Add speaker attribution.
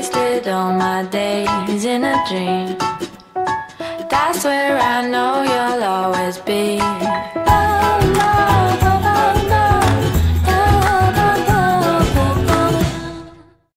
Speaker 1: wasted all my days in a dream. That's where I know you'll always be.